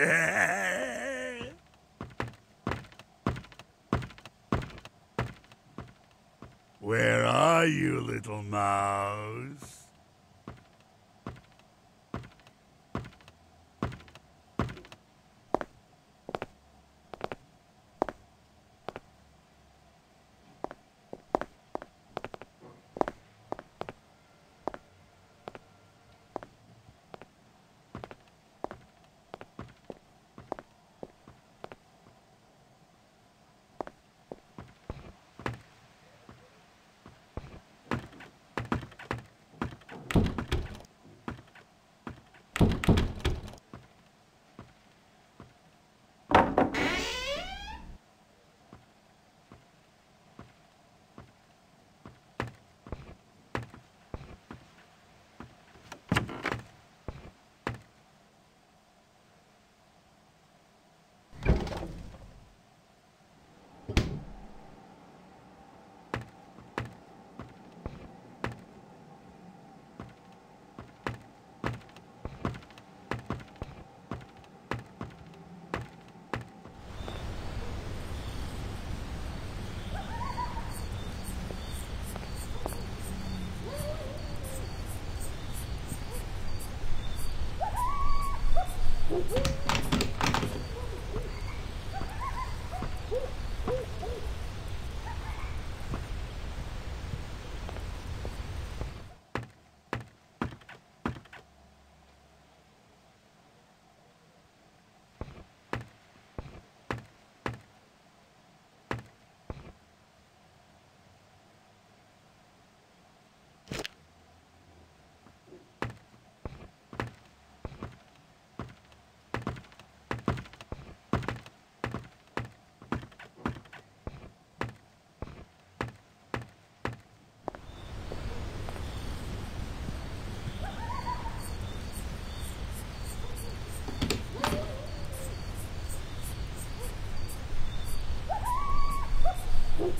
Where are you, little mouse?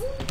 Ooh.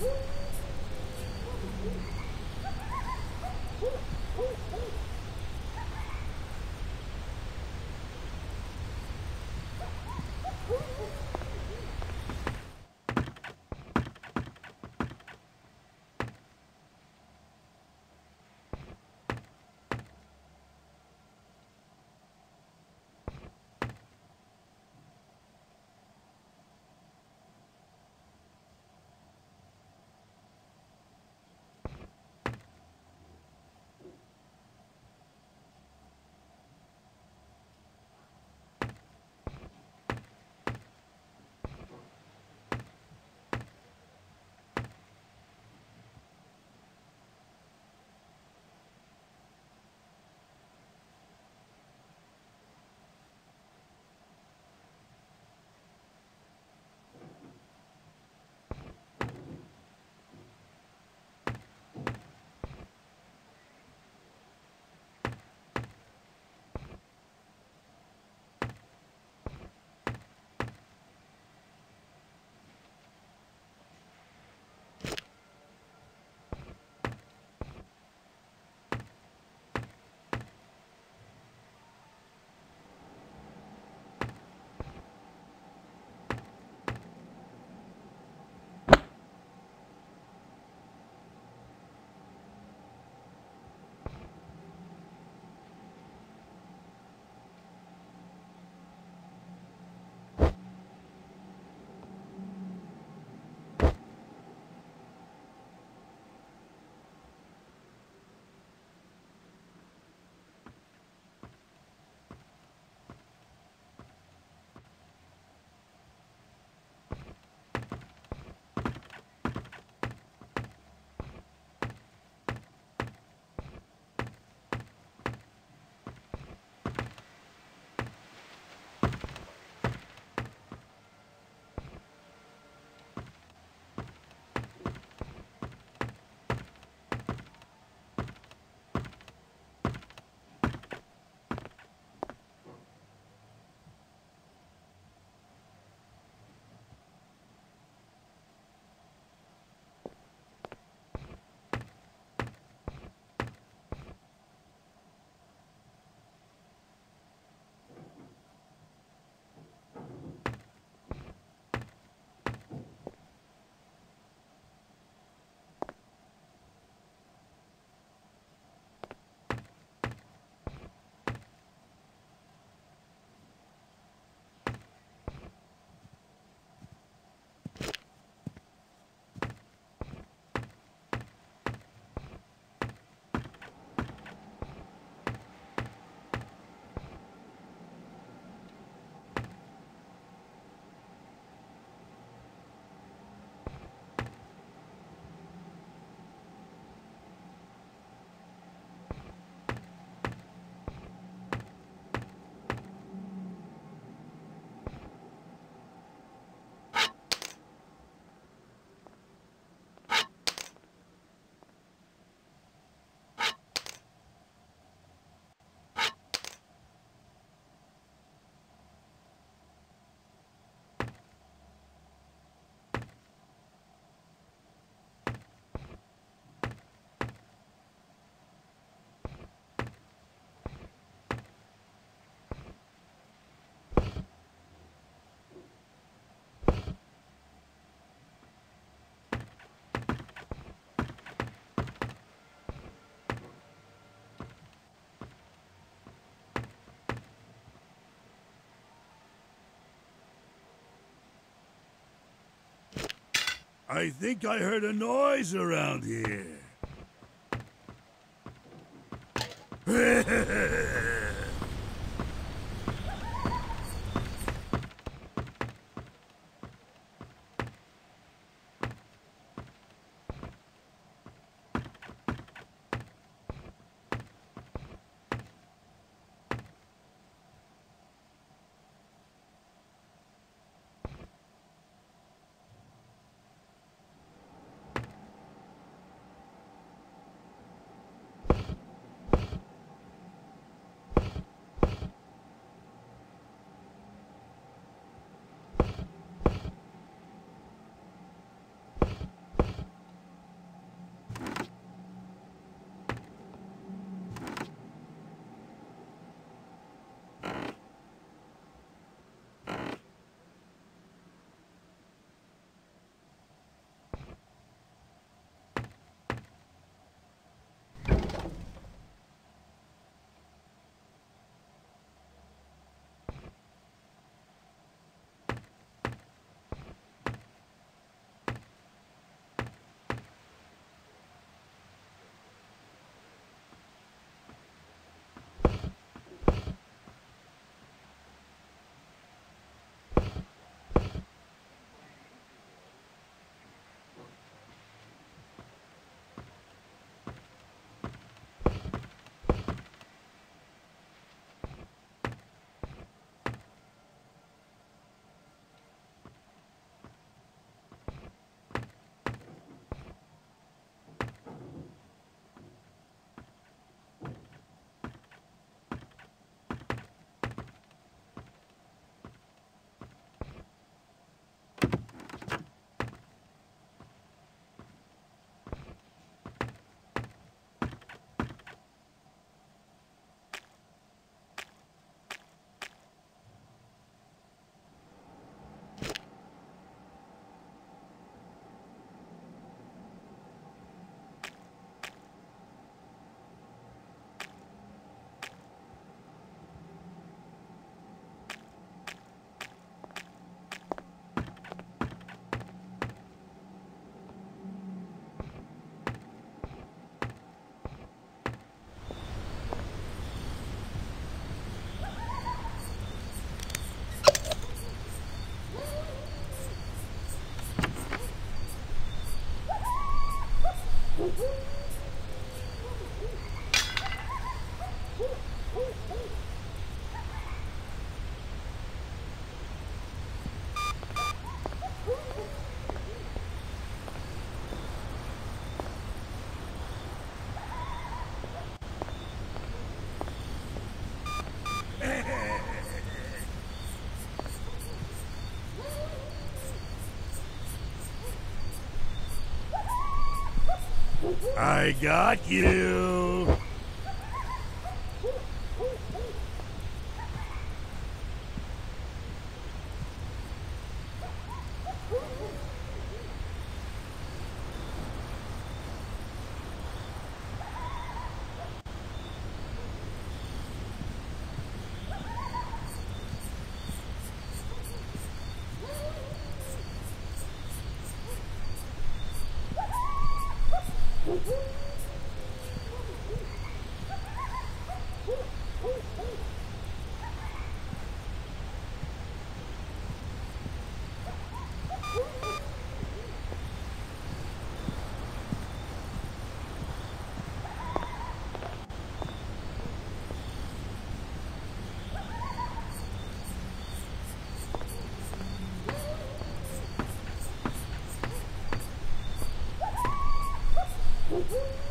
Woo! I think I heard a noise around here. I got you. Woo-hoo!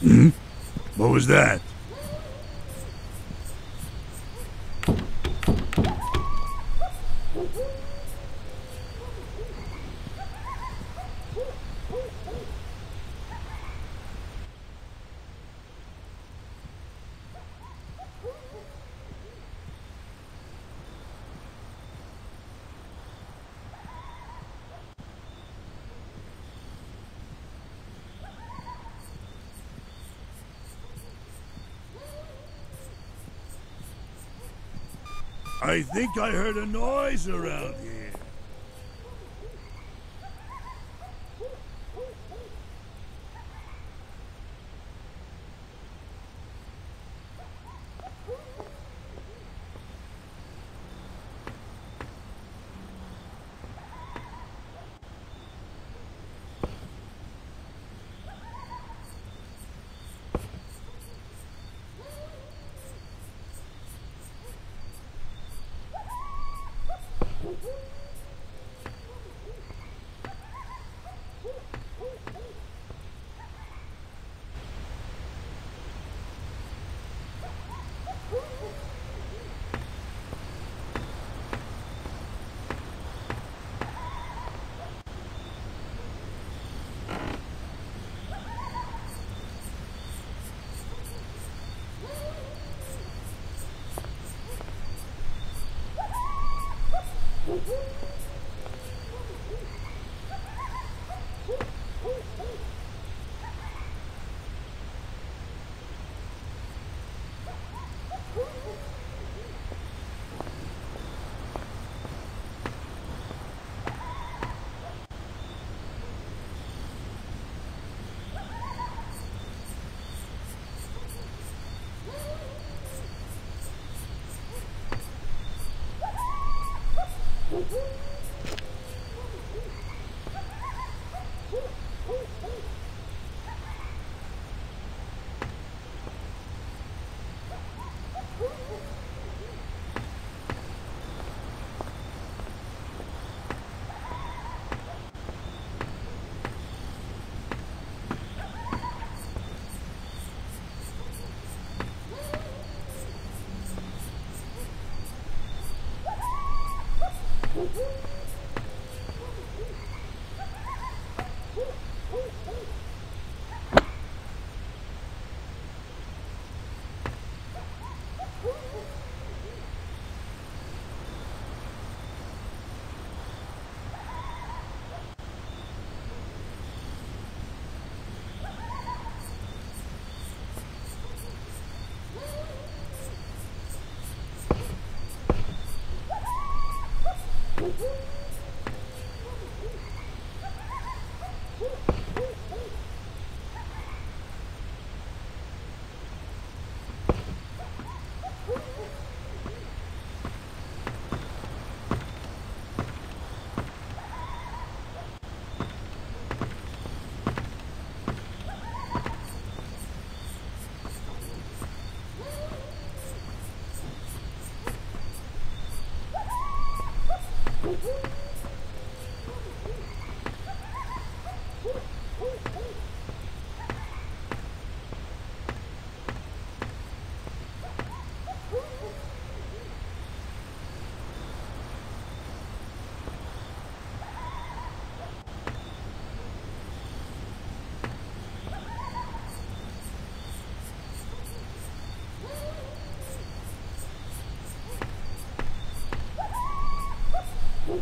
Hmm? What was that? I think I heard a noise around here. Thank you. Woo! Mm-hmm.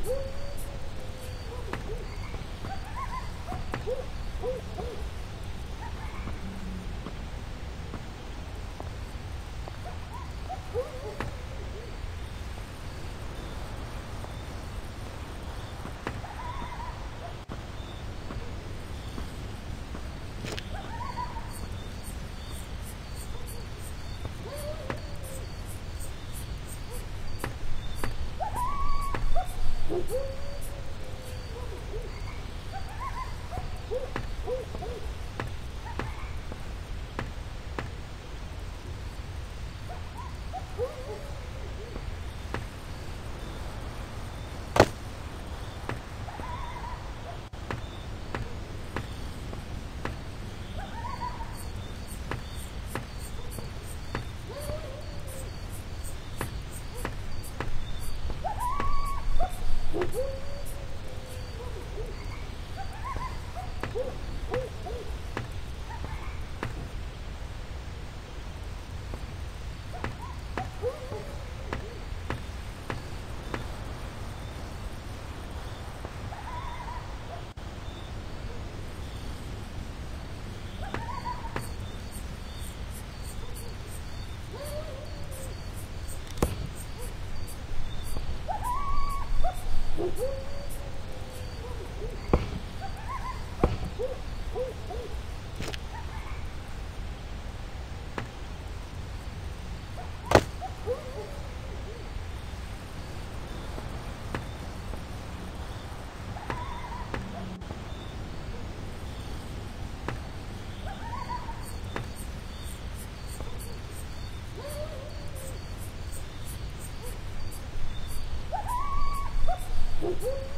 Woo! Woo! Woo!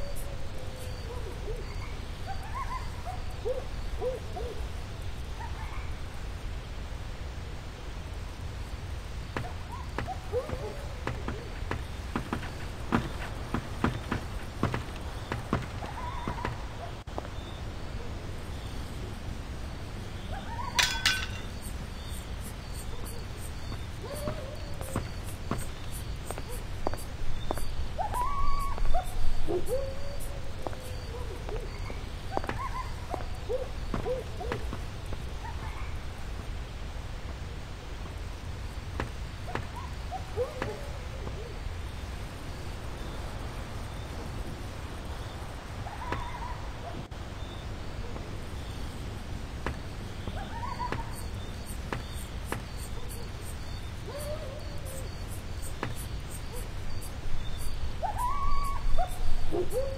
Woo-hoo!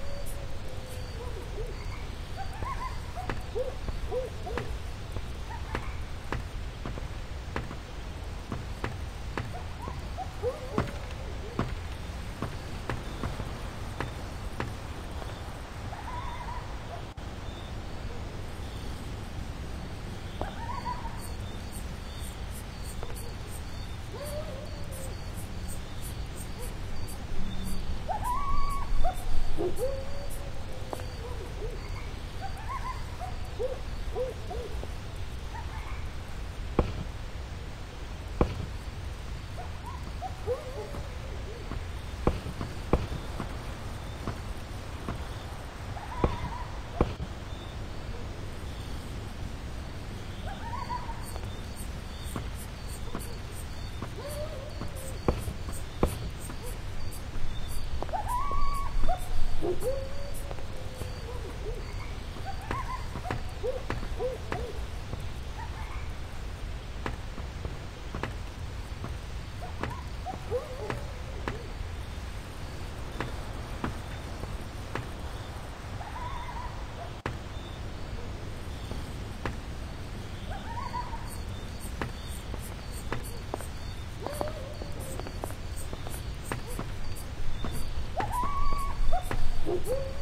Oh,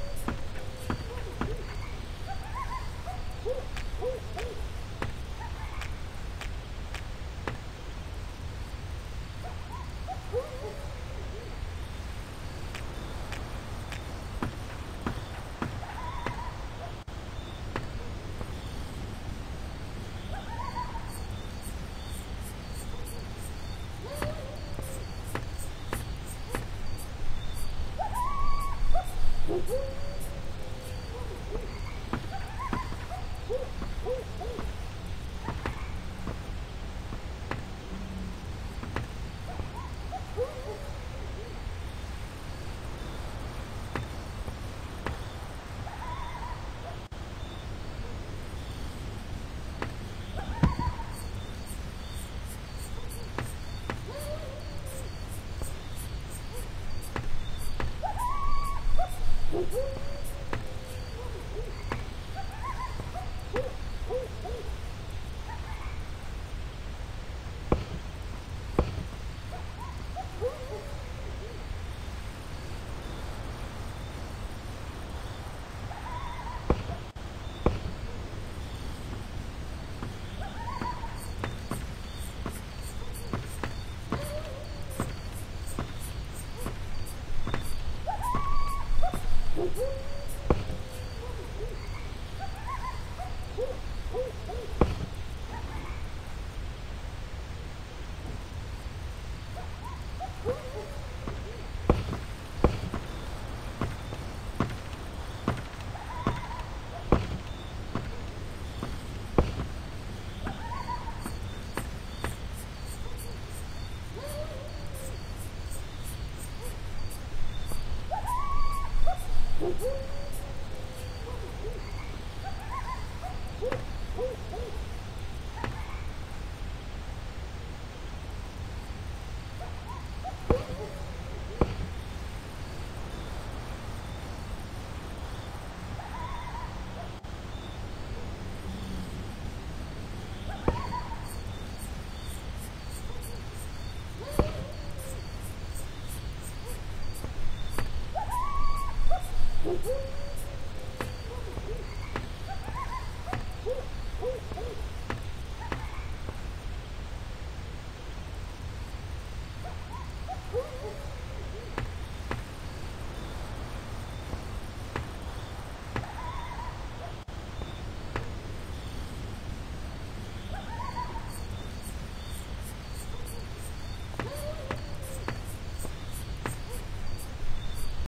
Woo! Oops. Woo!